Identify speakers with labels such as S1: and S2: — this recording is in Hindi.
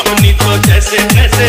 S1: अपनी तो जैसे जैसे